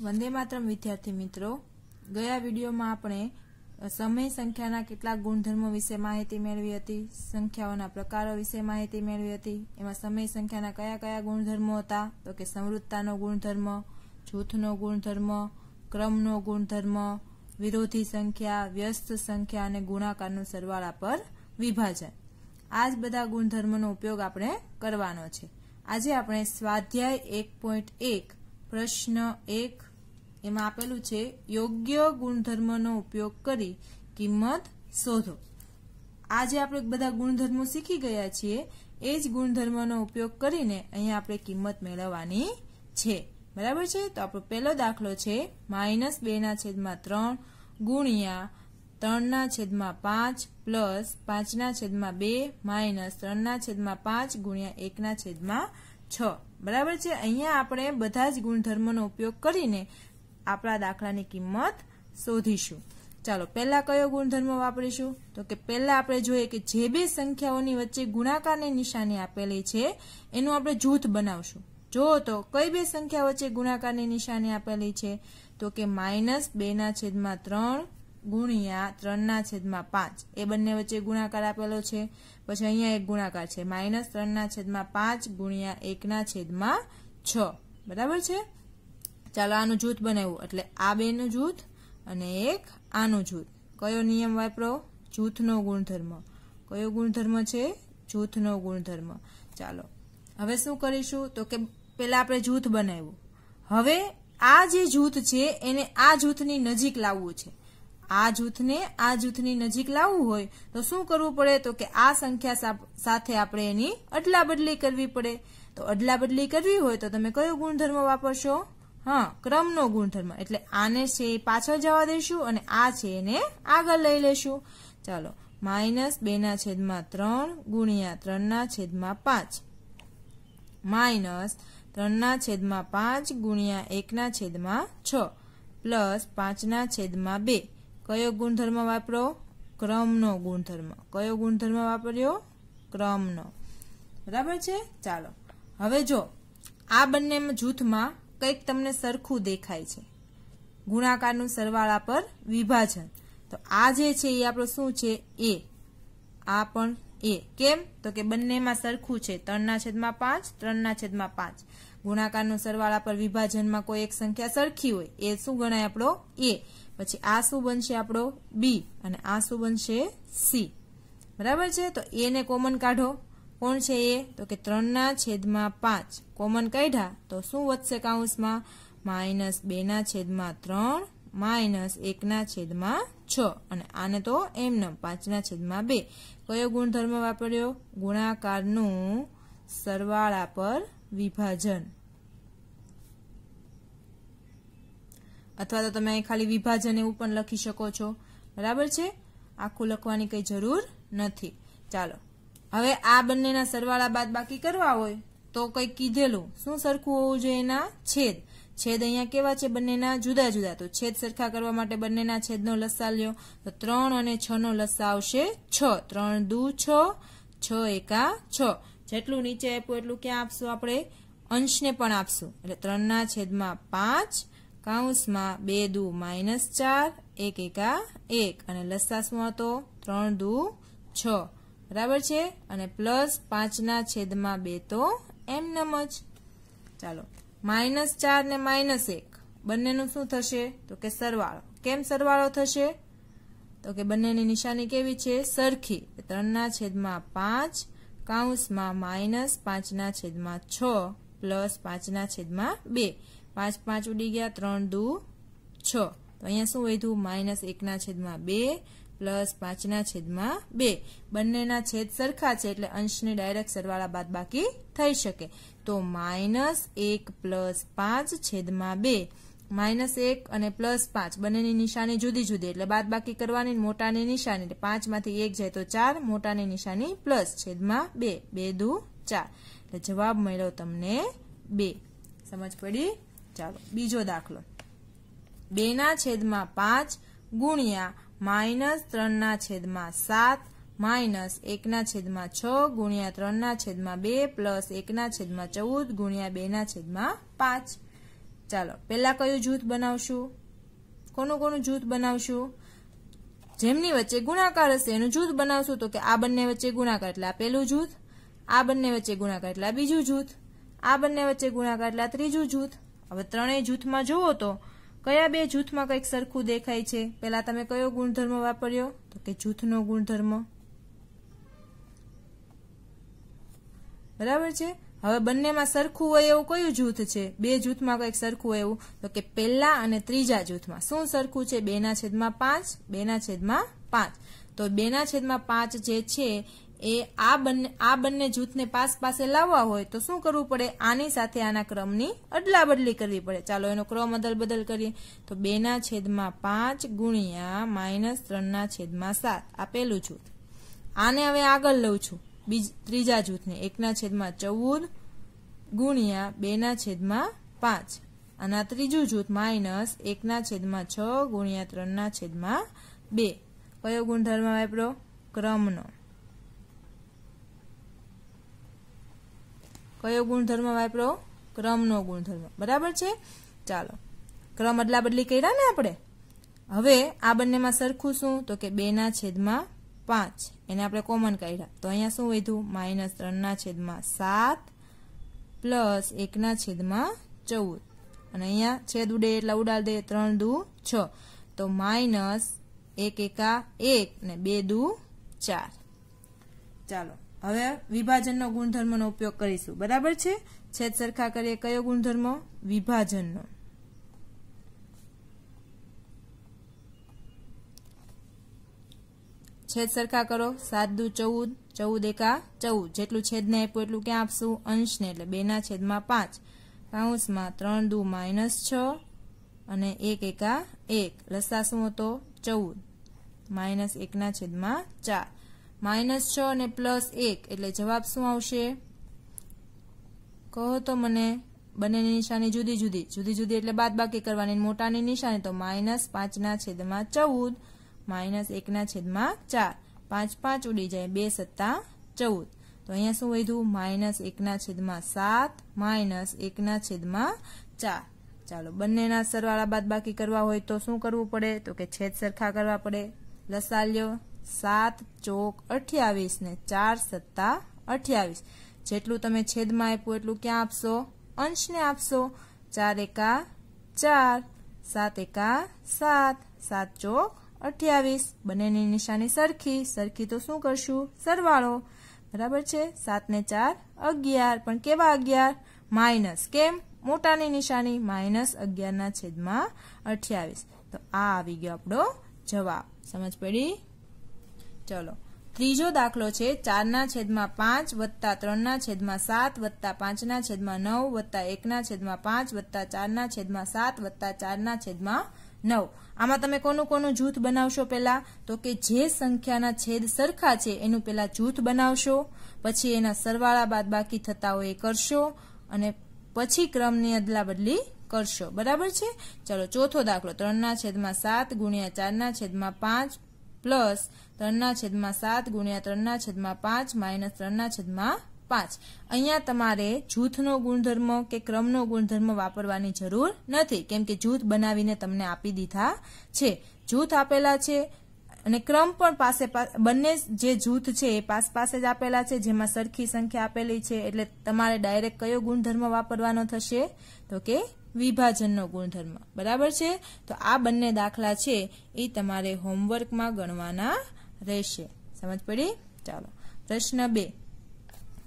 વંદે માતરમ વિદ્યાર્થી મિત્રો, ગયા વિડીયોમાં આપણે સમય સંખ્યાના કેટલાક ગુણધર્મો વિશે માહિતી મેળવી હતી, સંખ્યાઓના પ્રકારો વિશે માહિતી મેળવી હતી, એમાં સમય સંખ્યાના કયા કયા ગુણધર્મો હતા, તો કે સમૃદ્ધતાનો ગુણધર્મ, જૂથનો ગુણધર્મ, ક્રમનો ગુણધર્મ, વિરોધી સંખ્યા, વ્યસ્ત સંખ્યા અને ગુણાકારનું સરવાળા પર વિભાજન. આ જ બધા ગુણધર્મોનો ઉપયોગ આપણે કરવાનો છે. આજે આપણે સ્વાધ્યાય એક પોઈન્ટ એક, પ્રશ્ન એક એમાં આપેલું છે, યોગ્ય ગુણધર્મનો ઉપયોગ કરી કિંમત શોધો. આજે આપણે બધા ગુણધર્મો શીખી ગયા છીએ. એ જ ગુણધર્મનો ઉપયોગ કરીને અહીંયા આપણે કિંમત મેળવવાની છે. બરાબર છે? તો આપણો પહેલો દાખલો છે, માઇનસ બેના છેદમાં ત્રણ ગુણ્યા ત્રણના છેદમાં પાંચ પ્લસ પાંચના છેદમાં બે માઇનસ ત્રણના છેદમાં પાંચ ગુણ્યા એકના છેદમાં છ. બરાબર છે? અહીંયા આપણે બધા જ ગુણધર્મોનો ઉપયોગ કરીને આપણા દાખલાની કિંમત શોધીશું. ચાલો, પહેલા કયો ગુણધર્મ વાપરીશું? તો કે પહેલા આપણે જોઈએ કે જે બે સંખ્યાઓની વચ્ચે ગુણાકારની નિશાની આપેલી છે, એનું આપણે જૂથ બનાવશું. જો તો, કઈ બે સંખ્યા વચ્ચે ગુણાકારની નિશાની આપેલી છે? તો કે માઇનસ બેના છેદમાં ત્રણ ગુણ્યા ત્રણના છેદમાં પાંચ. એ બંને વચ્ચે ગુણાકાર આપેલો છે. પછી અહીંયા એક ગુણાકાર છે. માઇનસ ત્રણના છેદમાં પાંચ ગુણ્યા એકના છેદમાં છ. બરાબર છે? ચાલો આનું જૂથ બનાવ્યું. એટલે આ બેનું જૂથ અને એક આનું જૂથ. કયો નિયમ વાપરો? જૂથનો ગુણધર્મ. કયો ગુણધર્મ છે? જૂથનો ગુણધર્મ. ચાલો, હવે શું કરીશું? તો કે પેલા આપણે જૂથ બનાવ્યું. હવે આ જે જૂથ છે, એને આ જૂથની નજીક લાવવું છે. આ જૂથને આ જૂથની નજીક લાવવું હોય તો શું કરવું પડે? તો કે આ સંખ્યા સાથે આપણે એની અદલાબદલી કરવી પડે. તો અદલા બદલી કરવી હોય તો તમે કયો ગુણધર્મ વાપરશો? હા, ક્રમનો ગુણધર્મ. એટલે આને છે પાછળ જવા દઈશું અને આ છે એને આગળ લઈ લેશું. ચાલો, માઇનસ બેના છેદમાં ત્રણ ગુણ્યા ત્રણના છેદમાં પાંચ. માઇનસ ત્રણના છેદમાં પાંચ ગુણ્યા એકના છેદમાં છ. પ્લસ પાંચના છેદમાં બે. કયો ગુણધર્મ વાપરો? ક્રમનો ગુણધર્મ. કયો ગુણધર્મ વાપર્યો? ક્રમનો. બરાબર છે? ચાલો. હવે જો, આ બંને જૂથમાં કંઈક તમને સરખું દેખાય છે. ગુણાકારનું સરવાળા પર વિભાજન. તો આ જે છે એ આપણું શું છે? એ. આ પણ એ. કેમ? તો કે બંનેમાં સરખું છે. ત્રણના છેદમાં પાંચ, ત્રણના છેદમાં પાંચ. ગુણાકારનું સરવાળા પર વિભાજનમાં કોઈ એક સંખ્યા સરખી હોય, એ શું ગણાય આપણો? એ. પછી આ શું બનશે આપણો? બી. અને આ શું બનશે? સી. બરાબર છે? તો એને કોમન કાઢો. કોણ છે એ? તો કે ત્રણના છેદમાં પાંચ. કોમન કાઢ્યા? તો શું વધશે કાઉન્સમાં? માઇનસ બેના છેદમાં ત્રણ, માઇનસ એકના છેદમાં છ. અને આને તો એમને પાંચના છેદમાં બે. કયો ગુણધર્મ વાપર્યો? ગુણાકારનું સરવાળા પર વિભાજન. અથવા તો તમે અહીં ખાલી વિભાજન એવું પણ લખી શકો છો. બરાબર છે? આખું લખવાની કઈ જરૂર નથી. ચાલો. હવે આ બંનેના સરવાળા બાદ બાકી કરવા હોય, તો કંઈક કીધેલું. શું સરખું હોવું જોઈએ એના? છેદ. છેદ અહીંયા કેવા છે? બંનેના જુદા જુદા. તો છેદ સરખા કરવા માટે બંનેના છેદનો લસ્સા લ્યો. તો ત્રણ અને છ નો લસ્સા આવશે છ. ત્રણ દુ છ છ એકા છ. જેટલું નીચે આપ્યું એટલું ક્યાં આપશું આપણે? અંશને પણ આપશું. એટલે ત્રણના છેદમાં પાંચ, કાઉન્સમાં બે દુ માઇનસ ચાર, એક એકા એક. અને લસ્સા શું હતો? ત્રણ દુ છ. બરાબર છે? અને પ્લસ પાંચના છેદમાં બે તો એમ નમ જ ચાલો. માઇનસ ચાર ને માઇનસ એક. બંનેનું શું થશે? તો કે સરવાળો. કેમ સરવાળો થશે? તો કે બંનેની નિશાની કેવી છે? સરખી. ત્રણના છેદમાં પાંચ કાઉન્સમાં માઇનસ પાંચના છેદમાં છ પ્લસ પાંચના છેદમાં બે. પાંચ પાંચ ઉડી ગયા, ત્રણ દુ છ. તો અહીંયા શું વધ્યું? માઇનસ એકના છેદમાં બે પ્લસ પાંચના છેદમાં બે. બંનેના છેદ સરખા છે એટલે અંશની ડાયરેક્ટ સરવાળા બાદ બાકી થઈ શકે. તો માઇનસ એક પ્લસ પાંચ છેદમાં બે. માઇનસ એક અને પ્લસ પાંચ. બંનેની નિશાની જુદી જુદી. એટલે બાદ બાકી કરવાની મોટાની નિશાની. એટલે પાંચમાંથી એક જાય તો ચાર, મોટાની નિશાની પ્લસ છેદમાં બે. બે દુ ચાર. એટલે જવાબ મળ્યો તમને બે. સમજ પડી? ચાલો, બીજો દાખલો. બેના છેદમાં પાંચ ગુણ્યા માઇનસ ત્રણના છેદમાં સાત, માઇનસ એકના છેદમાં છ, ગુણ્યા ત્રણના છેદમાં બે, પ્લસ એકના છેદમાં ચૌદ, ગુણ્યા બેના છેદમાં પાંચ. ચાલો, પહેલા કયું જૂથ બનાવશું? કોનું કોનું જૂથ બનાવશું? જેમની વચ્ચે ગુણાકાર હશે, એનું જૂથ બનાવશું તો કે આ બંને વચ્ચે ગુણાકાર, એટલે આ પહેલું જૂથ, આ બંને વચ્ચે ગુણાકાર, એટલે બીજું જૂથ, આ બંને વચ્ચે ગુણાકાર, એટલે ત્રીજું જૂથ. હવે ત્રણેય જૂથમાં જુઓ તો કયા બે જૂથમાં કંઈક સરખું દેખાય છે? પહેલા તમે કયો ગુણધર્મ વાપર્યો? તો કે જૂથનો ગુણધર્મ. બરાબર છે? હવે બંનેમાં સરખું હોય એવું કયું જૂથ છે? બે જૂથમાં કંઈક સરખું હોય એવું. તો કે પહેલા અને ત્રીજા જૂથમાં. શું સરખું છે? બેના છેદમાં પાંચ, બેના છેદમાં પાંચ. તો બેના છેદમાં પાંચ જે છે એ આ બંને આ બંને જૂથને પાસ પાસે લાવવા હોય તો શું કરવું પડે? આની સાથે આના ક્રમની અદલા બદલી કરવી પડે. ચાલો એનો ક્રમ અદલ બદલ કરીએ. તો બેના છેદમાં પાંચ ગુણ્યા માઇનસ ત્રણના છેદમાં સાત. આ પેલું જૂથ. આને હવે આગળ લઉં છું. બીજ ત્રીજા જૂથને. એકના છેદમાં ચૌદ ગુણ્યા બેના છેદમાં પાંચ. અને આ ત્રીજું જૂથ માઇનસ એકના છેદમાં છ ગુણ્યા ત્રણના છેદમાં બે. કયો ગુણધર્મ વાપરો? ક્રમનો. કયો ગુણધર્મ વાપરો? ક્રમનો ગુણધર્મ. બરાબર છે? ચાલો. ક્રમ અદલા બદલી કર્યા ને આપણે? હવે આ બંનેમાં સરખું શું? તો કે બેના છેદમાં પાંચ. એને આપણે કોમન કાઢ્યા તો અહીંયા શું વધ્યું? માઇનસ ત્રણના છેદમાં સાત પ્લસ એકના છેદમાં ચૌદ. અને અહીંયા છેદ ઉડે એટલા ઉડાડ દે ત્રણ દુ છ. તો માઇનસ એક એકા એક ને બે દુ ચાર. ચાલો. હવે વિભાજનનો ગુણધર્મનો ઉપયોગ કરીશું. બરાબર છે? છેદ સરખા કરીએ. કયો ગુણધર્મ? વિભાજનનો. છેદ સરખા કરો. સાત દુ ચૌદ. ચૌદ એકા ચૌદ. જેટલું છેદને આપ્યું એટલું ક્યાં આપશું? અંશને. એટલે બેના છેદમાં પાંચ. કાઉન્સમાં ત્રણ દુ માઇનસ છ અને એક એકા એક. લસા શું હતો? ચૌદ. માઇનસ એકના છેદમાં ચાર. માઇનસ છ અને પ્લસ એક, એટલે જવાબ શું આવશે? કહો તો મને બંનેની નિશાની જુદી જુદી. જુદી જુદી એટલે બાદ બાકી કરવાની મોટાની નિશાની તો માઇનસ પાંચના છેદમાં ચૌદ. માઇનસ એકના છેદમાં ચાર. પાંચ પાંચ ઉડી જાય બે સત્તા ચૌદ. તો અહીંયા શું વધ્યું? માઇનસ એકના છેદમાં સાત, માઇનસ એકના છેદમાં ચાર. ચાલો, બંનેના સરવાળા બાદ બાકી કરવા હોય તો શું કરવું પડે? તો કે છેદ સરખા કરવા પડે. લસાલ્યો સાત ચોક અઠ્યાવીસ ને ચાર સત્તા અઠ્યાવીસ. જેટલું તમે છેદમાં આપ્યું એટલું ક્યાં આપશો? અંશને આપશો. ચાર એકા ચાર, સાત એકા સાત સાત ચોક અઠ્યાવીસ. બંનેની નિશાની સરખી. સરખી તો શું કરશું? સરવાળો. બરાબર છે? સાત ને ચાર, અગિયાર. પણ કેવા અગિયાર? માઇનસ કેમ? મોટાની નિશાની માઇનસ અગિયારના છેદમાં અઠ્યાવીસ. તો આ આવી ગયો આપણો જવાબ. સમજ પડી? ચલો. ત્રીજો દાખલો છે ચારના છેદમાં પાંચ વત્તા ત્રણના છેદમાં સાત વત્તા પાંચના છેદમાં નવ વત્તા એકના છેદમાં પાંચ વત્તા ચારના છેદમાં સાત વત્તા ચારના છેદમાં નવ. આમાં તમે કોનું કોનું જૂથ બનાવશો પહેલા? તો કે જે સંખ્યાના છેદ સરખા છે એનું પહેલા જૂથ બનાવશો, પછી એના સરવાળા બાદ બાકી થતા હોય એ કરશો, અને પછી ક્રમની અદલા બદલી કરશો. બરાબર છે? ચલો, ચોથો દાખલો. ત્રણના છેદમાં સાત ગુણ્યા ચારના છેદમાં પાંચ પ્લસ ત્રણના છેદમાં સાત ગુણ્યા ત્રણના છેદમાં પાંચ માઇનસ ત્રણના છેદમાં પાંચ. અહીંયા તમારે જૂથનો ગુણધર્મ કે ક્રમનો ગુણધર્મ વાપરવાની જરૂર નથી, કેમ કે જૂથ બનાવીને તમને આપી દીધા છે. જૂથ આપેલા છે અને ક્રમ પણ પાસે બંને જે જૂથ છે એ પાસ પાસે જ આપેલા છે, જેમાં સરખી સંખ્યા આપેલી છે, એટલે તમારે ડાયરેક્ટ કયો ગુણધર્મ વાપરવાનો થશે? તો કે વિભાજનનો ગુણધર્મ. બરાબર છે? તો આ બંને દાખલા છે, એ તમારે હોમવર્કમાં ગણવાના રહેશે. સમજ પડી? ચાલો. પ્રશ્ન બે.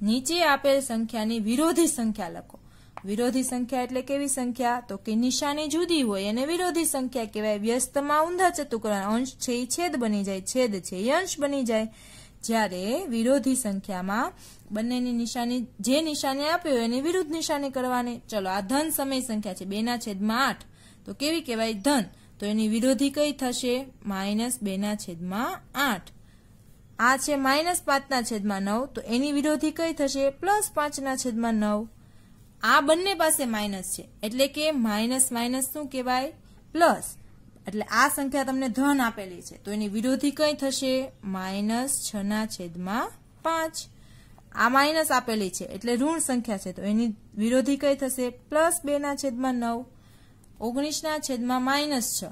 નીચે આપેલ સંખ્યાની વિરોધી સંખ્યા લખો. વિરોધી સંખ્યા એટલે કેવી સંખ્યા? તો કે નિશાની જુદી હોય અને વિરોધી સંખ્યા કહેવાય વ્યસ્તમાં ઊંધા ચતુકરણ. અંશ છે એ છેદ બની જાય, છેદ છે એ અંશ બની જાય. જ્યારે વિરોધી સંખ્યામાં બંનેની નિશાની, જે નિશાની આપી હોય એની વિરુદ્ધ નિશાની કરવાની. ચલો, આ ધન સમય સંખ્યા છે બેના છેદમાં આઠ. તો કેવી કહેવાય ધન? તો એની વિરોધી કઈ થશે? માઇનસ બેના છેદમાં આઠ. આ છે માઇનસ પાંચના છેદમાં નવ. તો એની વિરોધી કઈ થશે? પ્લસ પાંચના છેદમાં નવ. આ બંને પાસે માઇનસ છે. એટલે કે માઇનસ માઇનસ શું કહેવાય? પ્લસ. એટલે આ સંખ્યા તમને ધન આપેલી છે. તો એની વિરોધી કઈ થશે? માઇનસ છ ના છેદમાં પાંચ. આ માઇનસ આપેલી છે, એટલે ઋણ સંખ્યા છે. તો એની વિરોધી કઈ થશે? પ્લસ બે ના છેદમાં નવ. ઓગણીસના છેદમાં માઇનસ છ.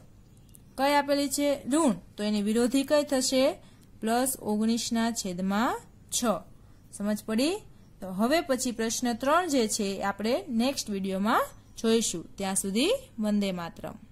કઈ આપેલી છે? ઋણ. તો એની વિરોધી કઈ થશે? પ્લસ ઓગણીસના છેદમાં છ. સમજ પડી? તો હવે પછી પ્રશ્ન ત્રણ જે છે આપણે નેક્સ્ટ વિડીયોમાં જોઈશું. ત્યાં સુધી વંદે માત્રમ.